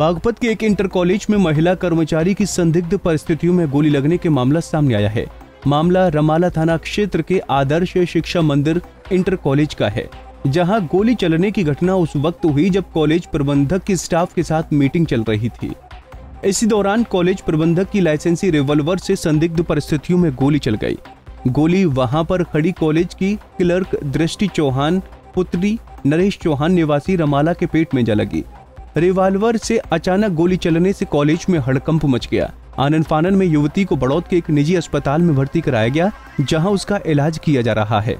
बागपत के एक inter college में महिला कर्मचारी की संदिग्ध परिस्थितियों में गोली लगने के मामला सामने आया है। मामला रमाला थाना क्षेत्र के आदर्श शिक्षा मंदिर इंटर कॉलेज का है, जहाँ गोली चलने की घटना उस वक्त हुई जब कॉलेज प्रबंधक की स्टाफ के साथ मीटिंग चल रही थी। इसी दौरान कॉलेज प्रबंधक की लाइसेंसी रिवॉल्वर से संदिग्ध परिस्थितियों में गोली चल गई। गोली वहाँ पर खड़ी कॉलेज की क्लर्क दृष्टि चौहान, पुत्री नरेश चौहान निवासी रमाला के पेट में जा लगी। रिवाल्वर से अचानक गोली चलने से कॉलेज में हड़कंप मच गया। आनंद फानन में युवती को बड़ौद के एक निजी अस्पताल में भर्ती कराया गया, जहाँ उसका इलाज किया जा रहा है।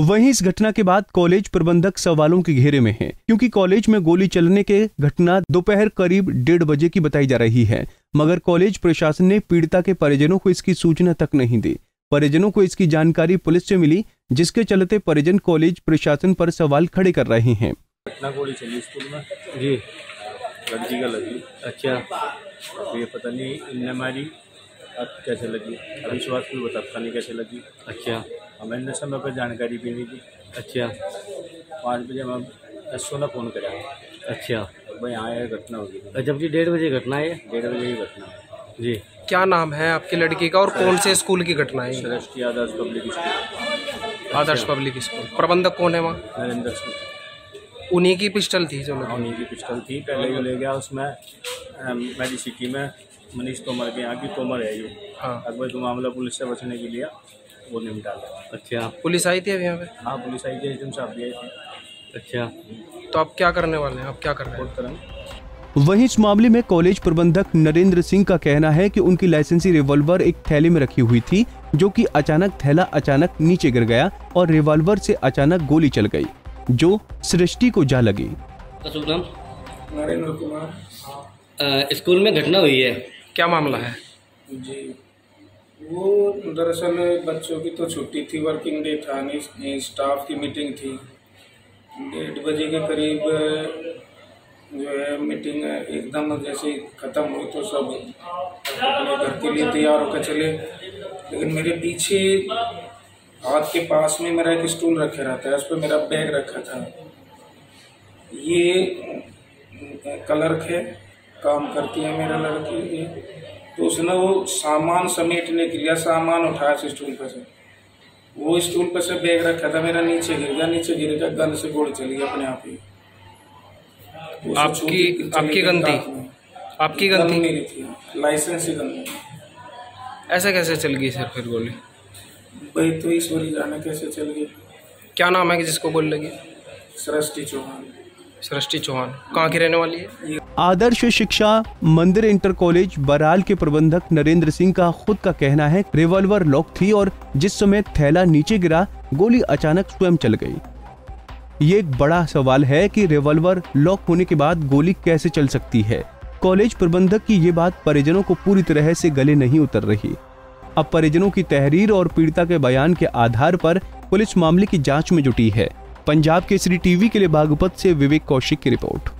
वहीं इस घटना के बाद कॉलेज प्रबंधक सवालों के घेरे में है क्योंकि कॉलेज में गोली चलने के घटना दोपहर करीब डेढ़ बजे की बताई जा रही है। मगर कॉलेज प्रशासन ने पीड़िता के परिजनों को इसकी सूचना तक नहीं दी। परिजनों को इसकी जानकारी पुलिस से मिली जिसके चलते परिजन कॉलेज प्रशासन पर सवाल खड़े कर रहे हैं। घटना गोली चली स्कूल में? जी। लड़की का लगी अच्छा। अब ये पता नहीं इनने मारी? अब कैसे लगी? अभी सुबह स्कूल बताता नहीं कैसे लगी? अच्छा। हमें ने समय पर जानकारी भी नहीं दी। अच्छा। पाँच बजे हम एस ने फ़ोन करा। अच्छा। भाई यहाँ ये घटना होगी। जबकि डेढ़ बजे घटना है डेढ़ बजे ही घटना है। जी। क्या नाम है आपकी लड़की का और कौन से स्कूल की घटना है? ये? श्रेष्ठी Adarsh public school. Adarsh public school. प्रबंधक कौन है वहाँ? नरेंद्र सिंह। उन्हीं की पिस्टल थी जो उन्हीं की पिस्टल थी। पहले जो ले गया उसमें मेरी सिटी में। मनीष तोमर के यहाँ की तोमर है जो हाँ। अकबर को मामला पुलिस से बचने के लिए। वो निपटा लिया अच्छा। पुलिस आई थी अभी यहाँ पे? हाँ पुलिस आई थी एस साहब भी आई थी। अच्छा। तो आप क्या करने वाले हैं? आप क्या कर रहे हैं? वहीं इस मामले में कॉलेज प्रबंधक नरेंद्र सिंह का कहना है कि उनकी लाइसेंसी रिवॉल्वर एक थैले में रखी हुई थी जो कि अचानक थैला अचानक नीचे गिर गया और रिवॉल्वर से अचानक गोली चल गई जो सृष्टि को जा लगी। का नरेंद्र कुमार। स्कूल में घटना हुई है। क्या मामला है? जी। वो दरअसल बच्चों की तो छुट्टी थी वर्किंग डे था, नहीं स्टाफ की मीटिंग थी। डेढ़ बजे के करीब, जो है मीटिंग एकदम जैसे ख़त्म हुई तो सब अपने घर के लिए तैयार होकर चले। लेकिन मेरे पीछे हाथ के पास में मेरा एक स्टूल रखे रहता है, उस पर मेरा बैग रखा था। ये, कलर्क है, काम करती है मेरा लड़की, ये तो उसने वो सामान समेटने के लिए सामान उठाया से स्टूल पर से। वो स्टूल पर से बैग रखा था मेरा नीचे गिर गया नीचे गिर गया गन से गोली चली गई अपने आप ही। आपकी- आपकी गन थी? आपकी गन थी मेरी थी लाइसेंस ही गन। ऐसे कैसे चल गई सर फिर गोली? भाई तो ईश्वरी जाने कैसे चल गई? क्या नाम है कि जिसको गोली लगी? सृष्टि चौहान। सृष्टि चौहान। कहाँ की रहने वाली है? आदर्श शिक्षा मंदिर इंटर कॉलेज बराल के प्रबंधक नरेंद्र सिंह का खुद का कहना है, रिवॉल्वर लॉक थी और जिस समय थैला नीचे गिरा, गोली अचानक स्वयं चल गई। ये एक बड़ा सवाल है कि रिवॉल्वर लॉक होने के बाद गोली कैसे चल सकती है? कॉलेज प्रबंधक की ये बात परिजनों को पूरी तरह से गले नहीं उतर रही। अब परिजनों की तहरीर और पीड़िता के बयान के आधार पर पुलिस मामले की जाँच में जुटी है। पंजाब के केसरी टीवी के लिए बागपत से विवेक कौशिक की रिपोर्ट।